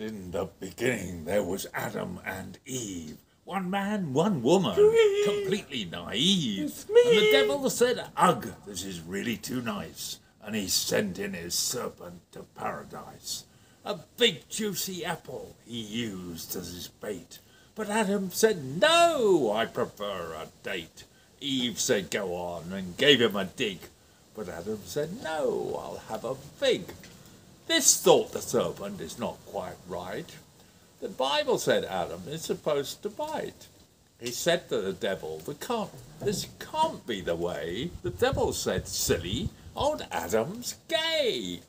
in the beginning there was Adam and Eve. One man, one woman, completely naive. And the devil said, Ugh, this is really too nice. And he sent in his serpent to paradise. A big juicy apple he used as his bait. But Adam said, No, I prefer a date. Eve said, Go on, and gave him a dig. But Adam said, No, I'll have a fig. This, thought the serpent, is not quite right. The Bible said Adam is supposed to bite. He said to the devil, the can't, this can't be the way. The devil said, silly, old Adam's gay.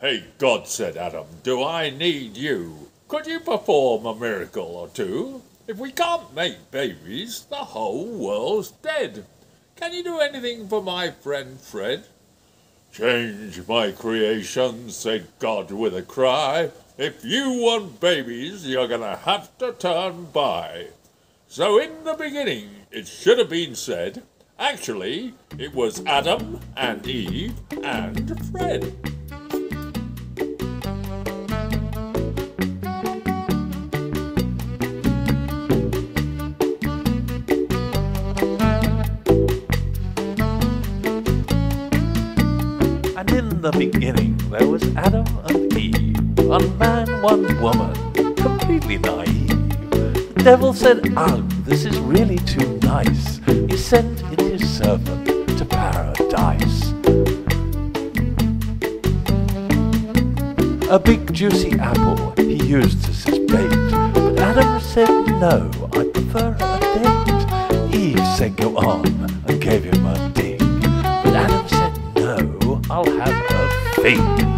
Hey, God, said Adam, do I need you? Could you perform a miracle or two? If we can't make babies, the whole world's dead. Can you do anything for my friend Fred? Change my creation, said God with a cry. If you want babies, you're gonna have to turn bi. So in the beginning, it should have been said, actually, it was Adam and Eve and Fred. And in the beginning there was Adam and Eve, one man, one woman, completely naive. The devil said, Oh, this is really too nice. He sent in his servant to paradise. A big juicy apple he used as his bait. But Adam said, No, I prefer a date. Eve said, Go on, and gave him a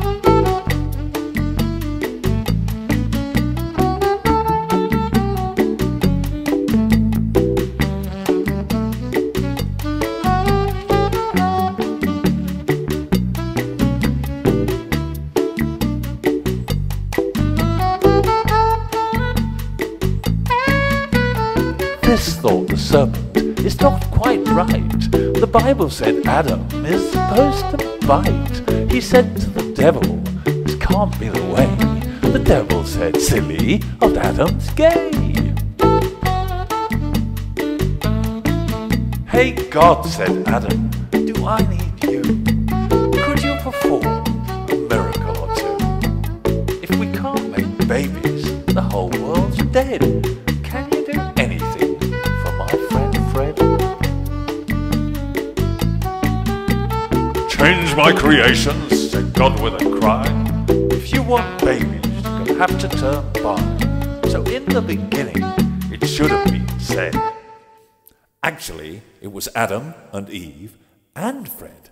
This, thought the serpent, is not quite right. The Bible said Adam is supposed to bite. He said to the devil, This can't be the way. The devil said, Silly, old Adam's gay. Hey God, said Adam, do I need you? Could you perform a miracle or two? If we can't make babies, the whole world's dead. My creations, said God with a cry. If you want babies, gonna have to turn bi. So in the beginning, it should have been said. Actually, it was Adam and Eve and Fred.